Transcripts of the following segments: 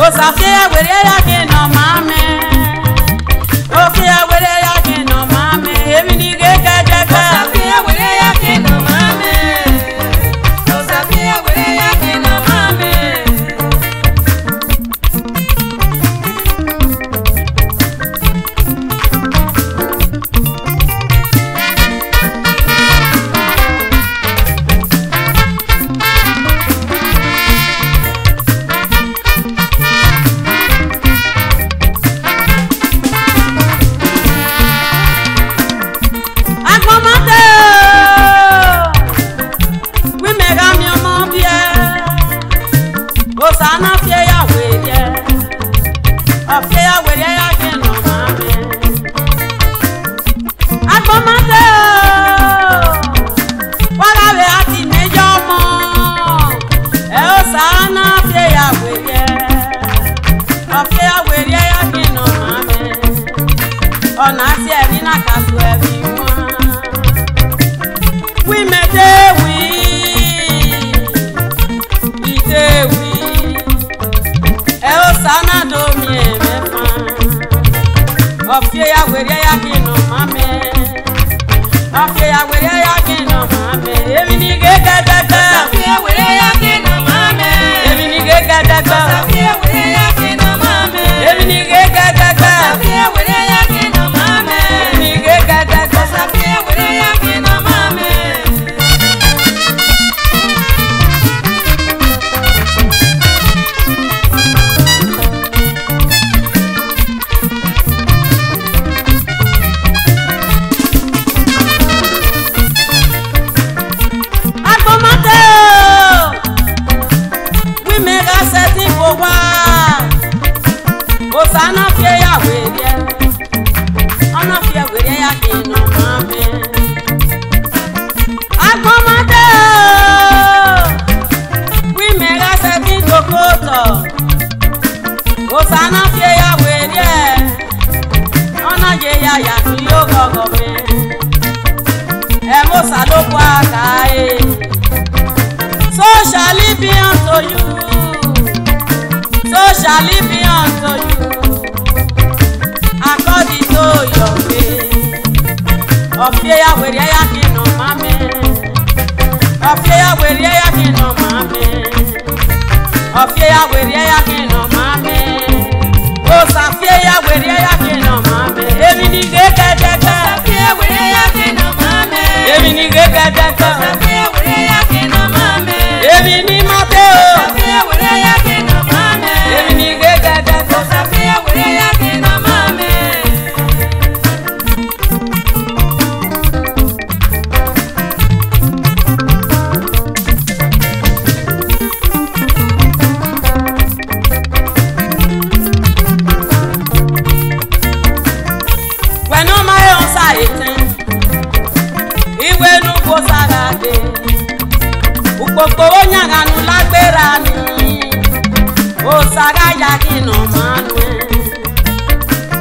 Osa se were ya on no mame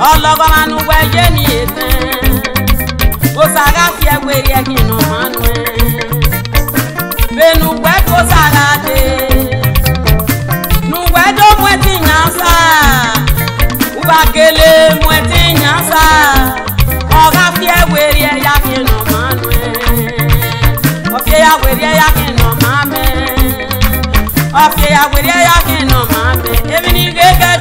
ọlọgọ manu wẹ yé ni ètè kó sara tiẹ wẹrẹ kí nù mọnu ẹ bẹnu wẹ kó sara dé nu wẹ tó mu ẹtì yàn sá wúwa kele mu ẹtì yàn sá ọgá fiẹ wẹrẹ yá kí nù mọnu ẹ ọfiẹ yá wẹrẹ yá kí nù mọnu ẹ ọfiẹ yá wẹrẹ yá kí nù mọnu ẹ èmi ni gẹgẹ.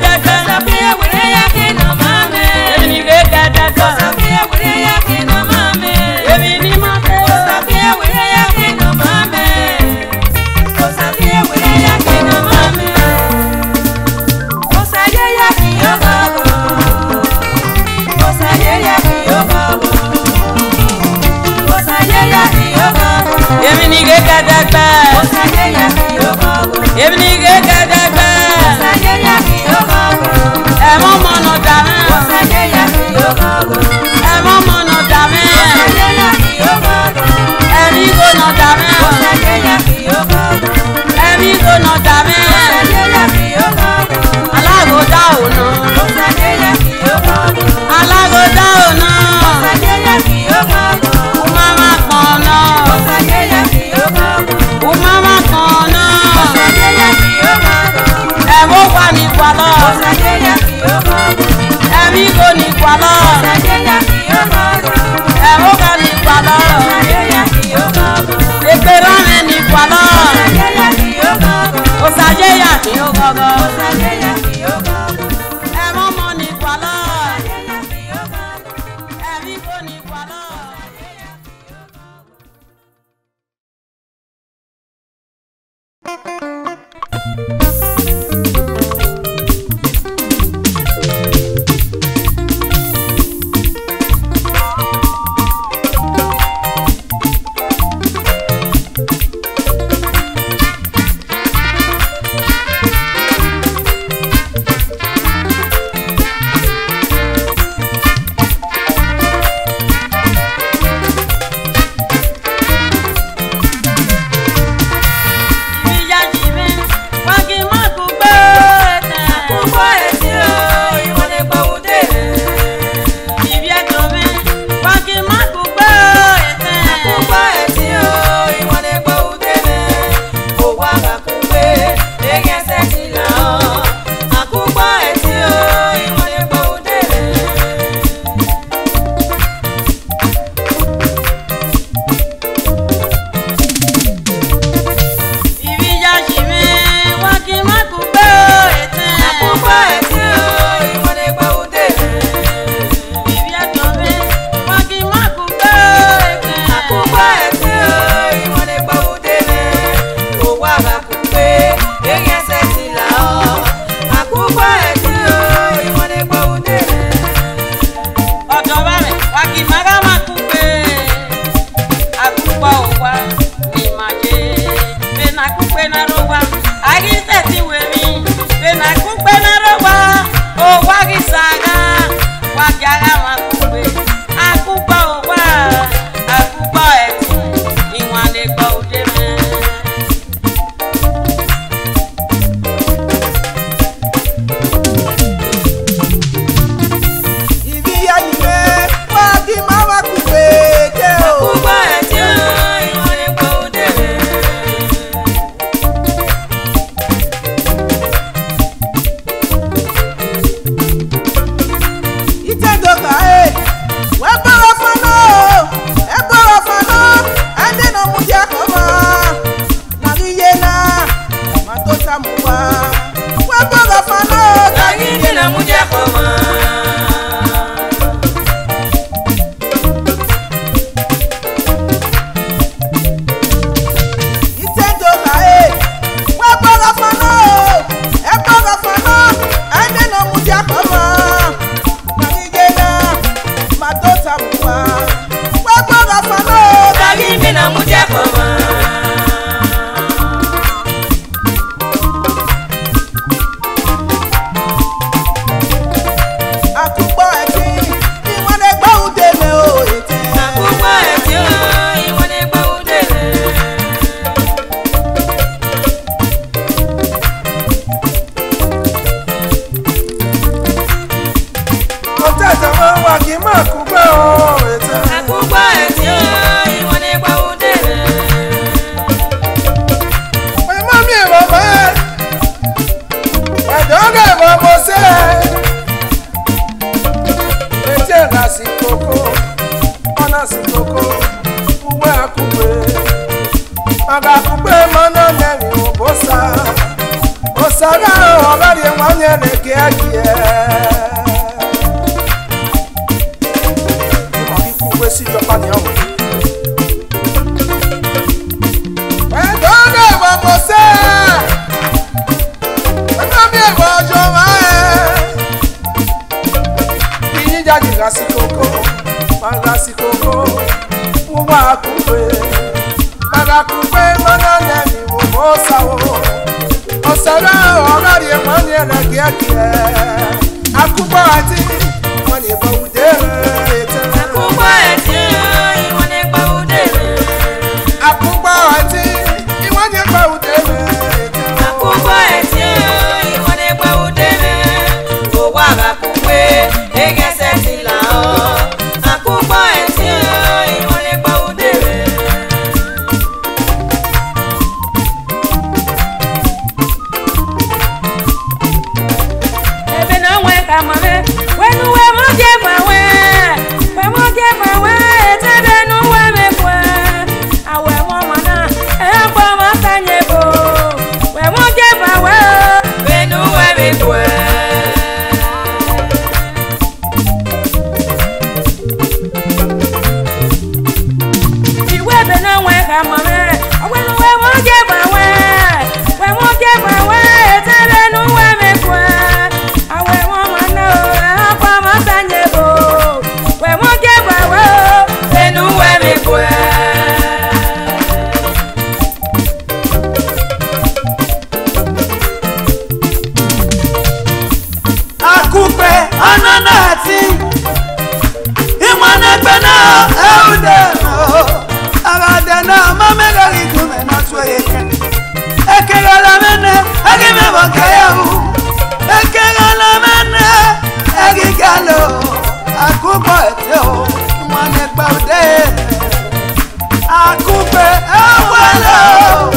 pé ẹ wẹlẹ o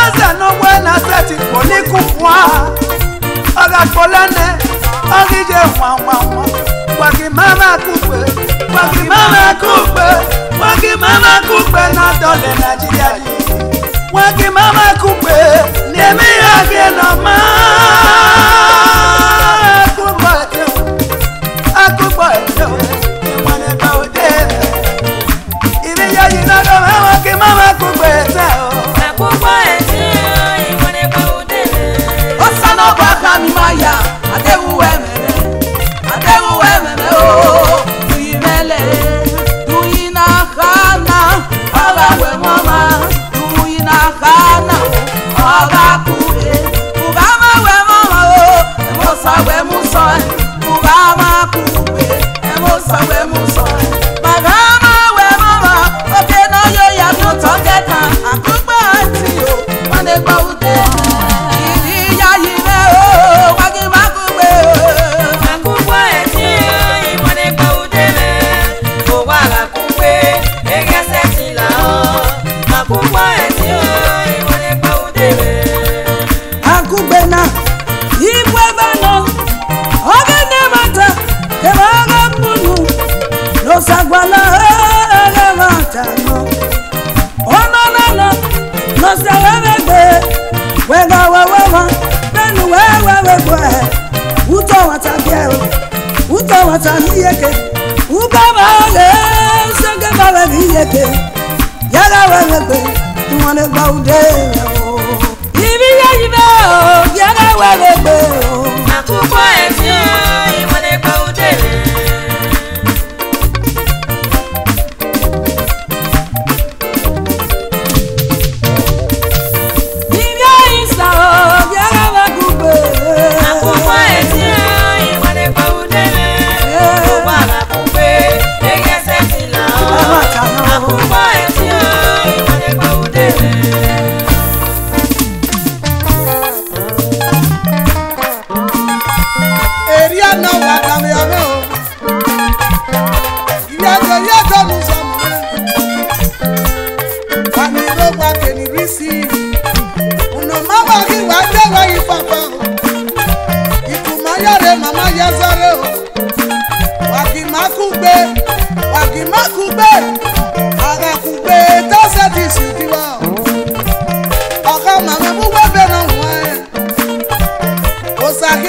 ẹsẹ náà wẹ náà sẹtì kò ní kú fún wa ọgá kọlẹnẹ ọgíjẹ wàwàwà wàgì mama kú pé wàgì mama kú pé wàgì mama kú pé náà dọlẹ nàìjíríà yìí wàgì mama kú pé ní èmi àgẹ náà máa. I will. wega wewewa nanu wewewegwe uto wata bieo uto wata miyeke ubabale segebale miyeke yala wewegwe tumane gbaude o ibi yeyibe o yala wewegwe o akukọ ẹsìn o.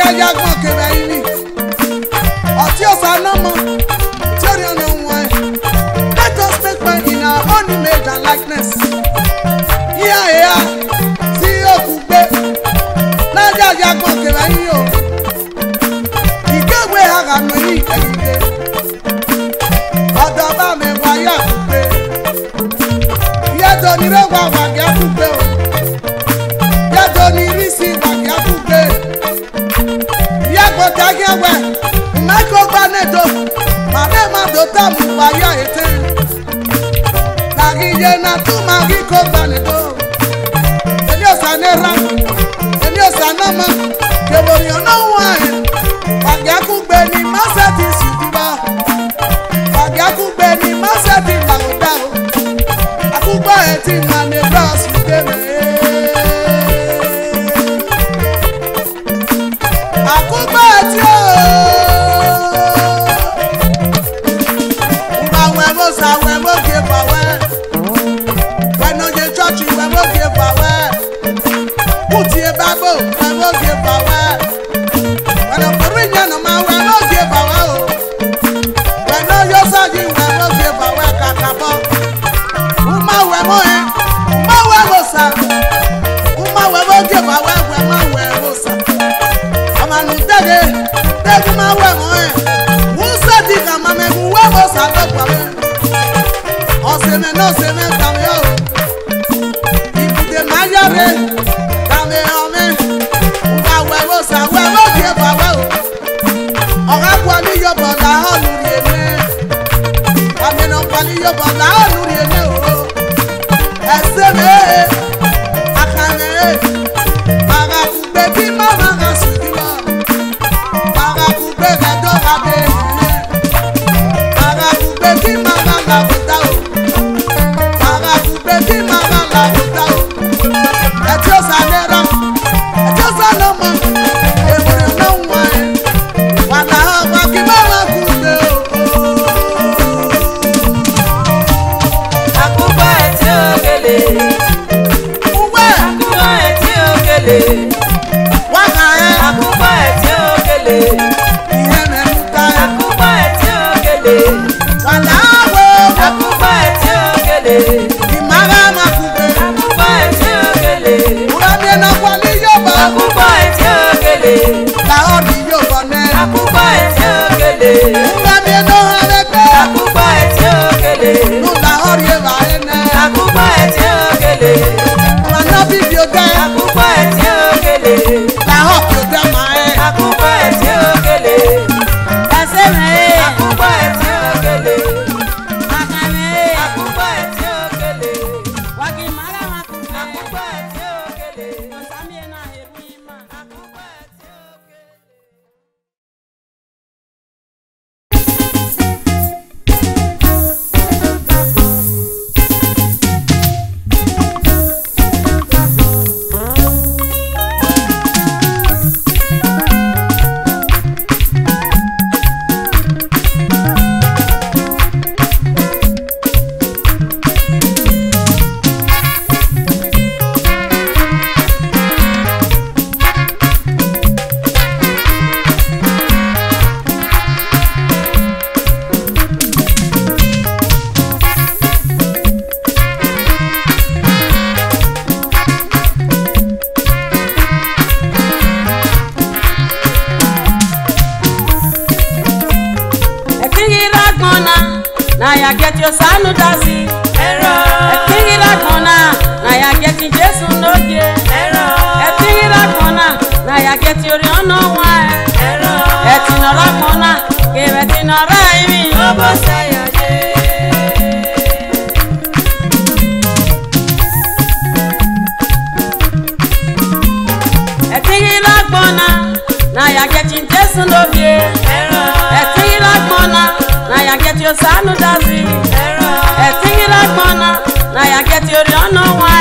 orí ayé agbọ̀n kẹrẹ yìí ni ọtí ọ̀sán náà mọ̀ tí ó rí ọ̀nà wọn ẹ̀ let us make man in our own image and likeness yíyá ẹ̀yà tí yóò kú gbé lájẹ́ ayé agbọ̀n kẹrẹ yìí o ìkéwé àràmọ̀ yìí ẹ̀yìn ọ̀dọ̀ bá mi wáyà kú gbé yẹ́tọ̀ nírẹ́wà wà kẹ́ kú gbé o yẹ́tọ̀ ní rí sí kpọta gị egbe mmekọgba na-eto ma na mmadụ tam mgbe ya ete ka gị ye na tụma gị kọgba na-eto eniosa n'era eniosa n'ama kebonyo n'ọnwa anyị pàgẹ́kùgbé ni mọ́sẹ̀tì ṣùdúrà pàgẹ́kùgbé ni mọ́sẹ̀tì làwùdà o àkúgbọ́ ẹ̀ ti mà ní bros. Bọ́lájí. akúbọ etí ògèlè. làwọn mi yóò bọ̀ náà. akúbọ etí ògèlè. ńlá mi ló hàn lẹ́gbẹ́. akúbọ etí ògèlè. ńlá ọ̀rẹ́ bàá ẹ̀ náà. akúbọ etí ògèlè. ọ̀rọ̀ náà bíbí ó dẹ́. sí ẹ̀rọ. ẹ̀pínrí lákan náà nàyà kẹ́tì jésù lóye ẹ̀rọ. ẹ̀pínrí lákan náà nàyà kẹ́tì orí wa ẹ̀rọ. ẹ̀tìnà lákan náà kẹ̀rẹ̀ tìnà rẹ̀ ìrìn. ọbọ̀ sẹ́yà dé. ẹ̀pínrí lákan náà nàyà kẹ́tì jésù lóye ẹ̀rọ. ẹ̀pínrí lákan náà nàyà kẹ́tì ọ̀sánú dá sí know why.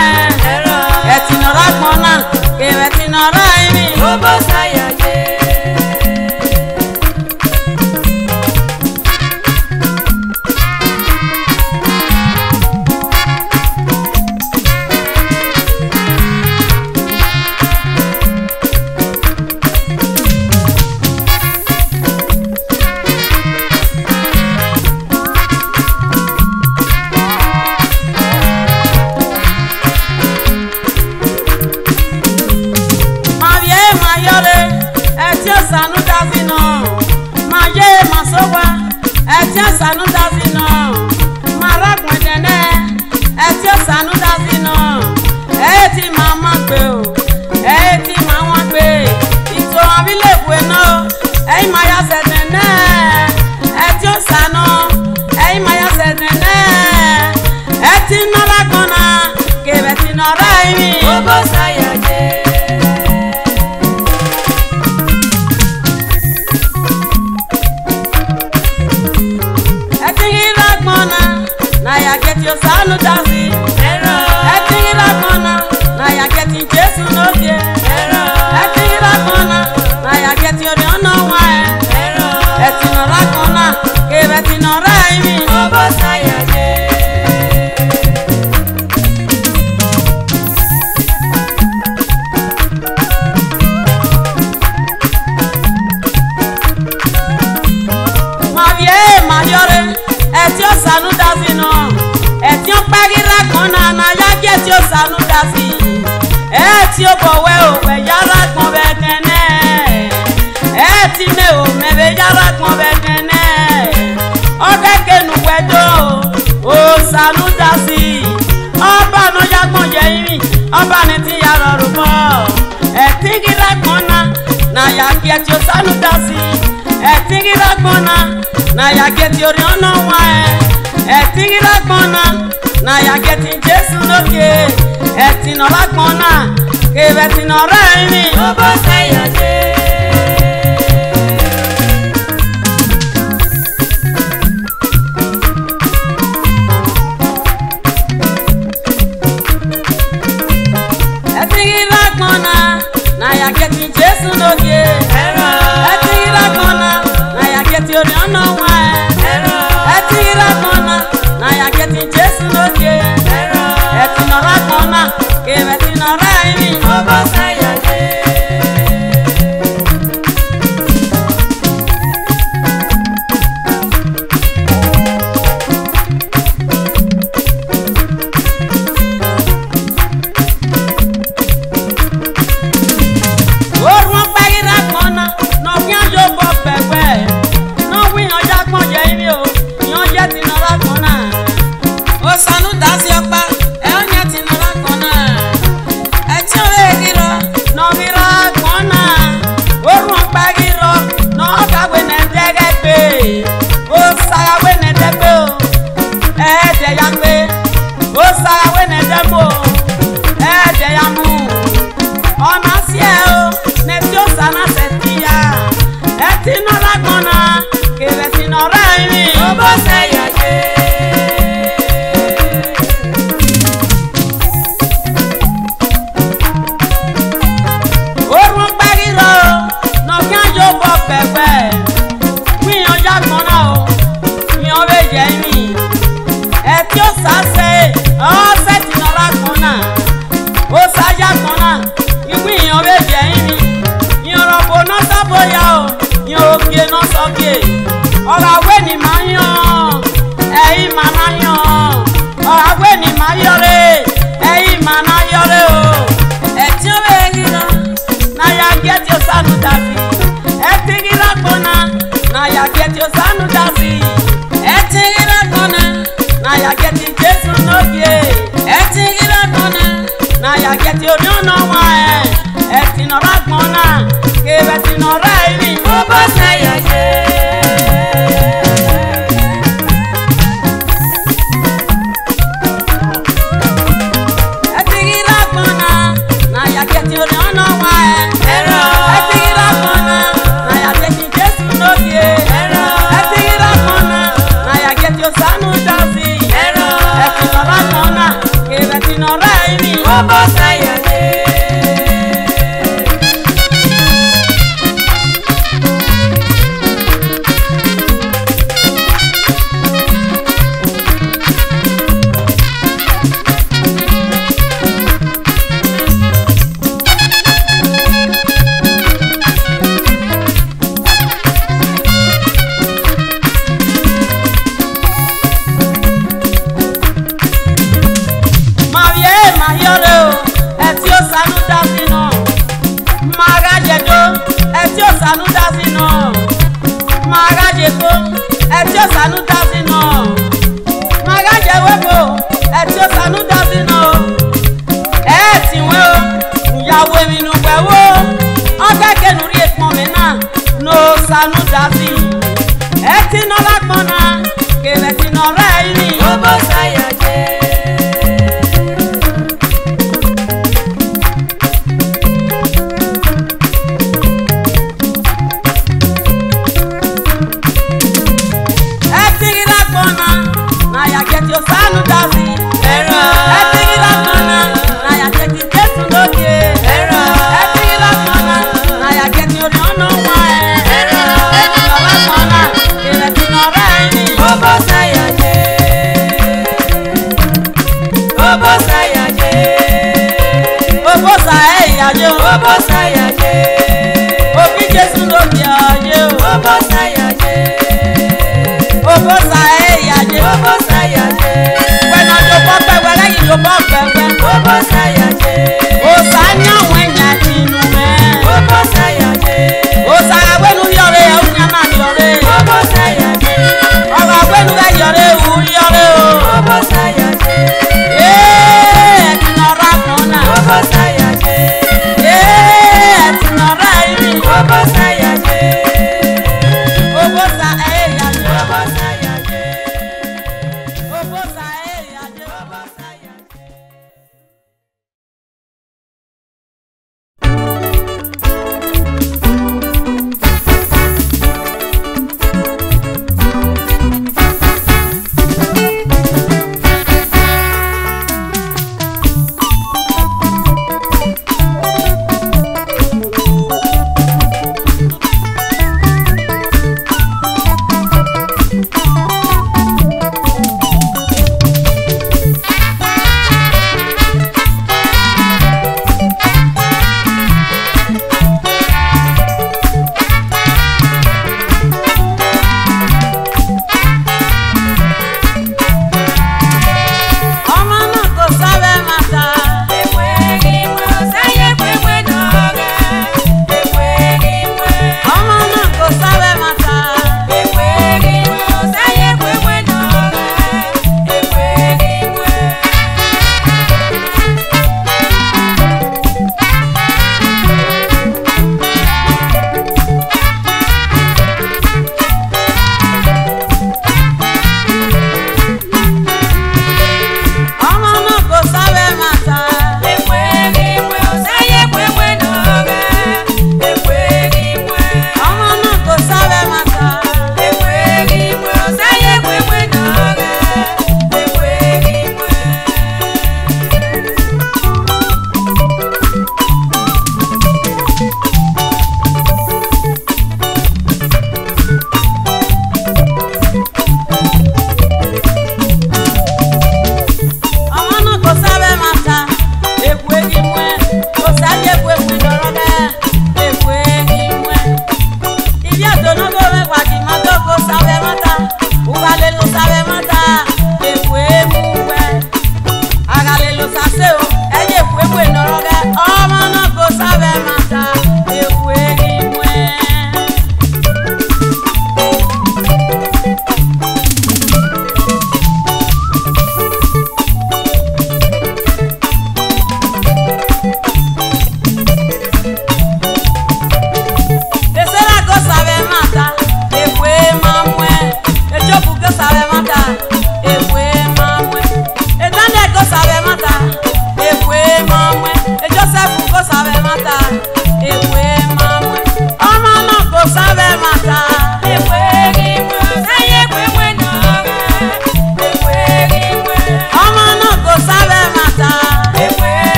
ẹ̀yìn máa yọ sẹ̀tẹ̀ náà ẹ̀ tí ó sànú. olùdásí ẹ̀tìrìrà gbọ́nà náyà gẹ̀tì orí ọ̀nà wa ẹ̀ ẹ̀tìrìrà gbọ́nà náyà gẹ̀tì jésù lókè ẹ̀tìnà lágbọ́nà kẹ̀bẹ̀tìnà rẹ̀ rìn. ó bọ́ sẹ́yọ̀ dé.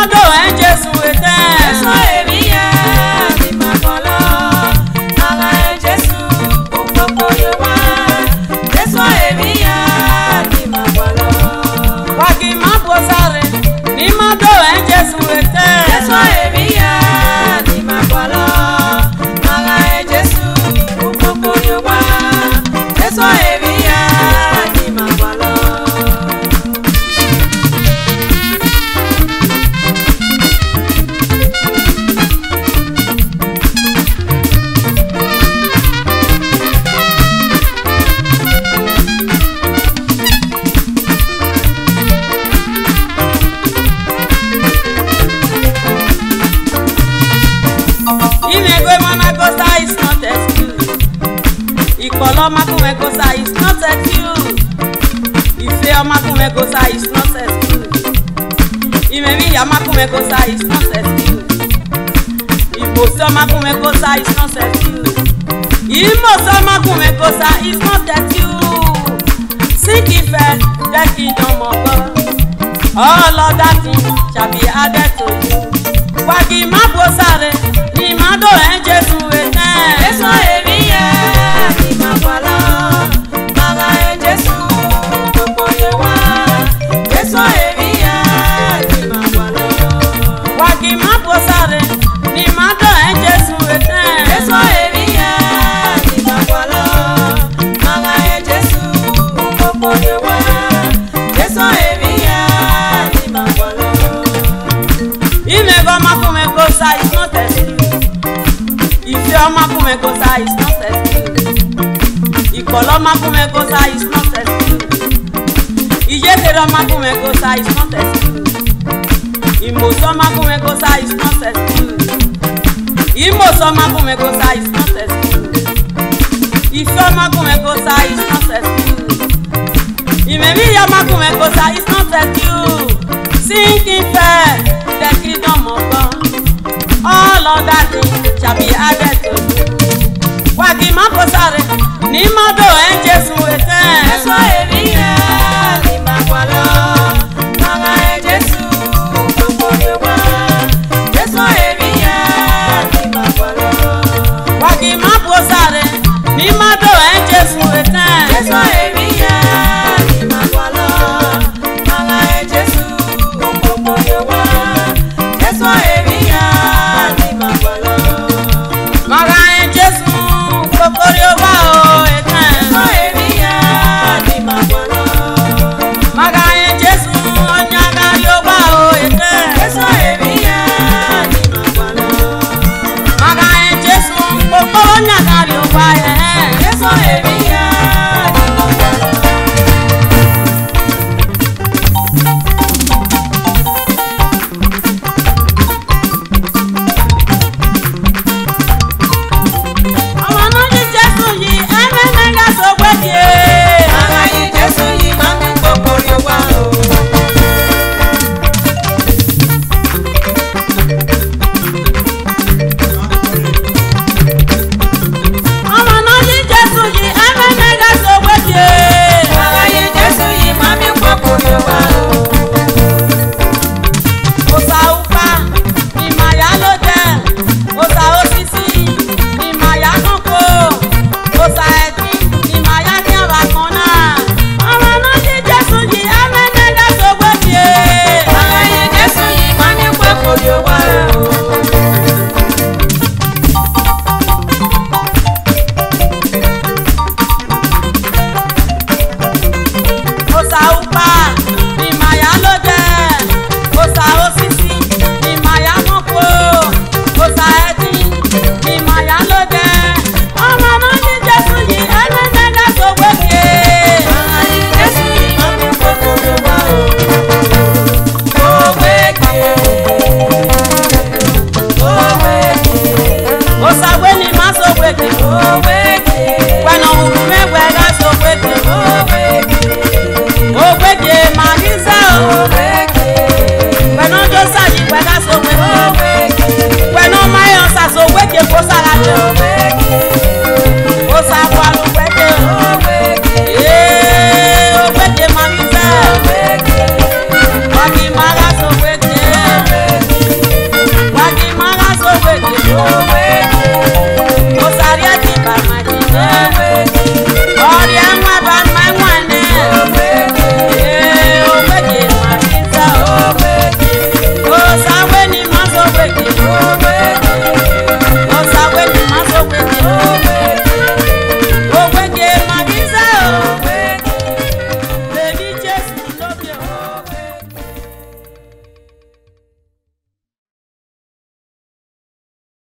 Chicago eh? It's Omakume Kosa, it's not set you. Imo Somakume Kosa, it's not set you. Seek ye first the kingdom of God. All other things shall be added to you. Wagi Mabosare, Nimado and Jesu, and Jesu. Romakumekosa is not excluded. Ijete Romakumekosa is not excluded. Imosomakumekosa is not excluded. Imosomakumekosa is not excluded. Isomakumekosa is not excluded. Imemiyomakumekosa is not excluded. Sinking fair, the kingdom of God. All other things shall be added to you. Wakimakosare ní mọ́tò ẹ̀ ń jésù ẹ̀sẹ̀. ẹ sọ èmi yẹn ní màgbà lọ màmá ẹ jésù gbogbo ni wá ẹ sọ èmi yẹn ní màgbà lọ. wàgì má bọ́ sáré ní mọ́tò ẹ̀ ń jésù ẹ̀sẹ̀. ẹ sọ èmi.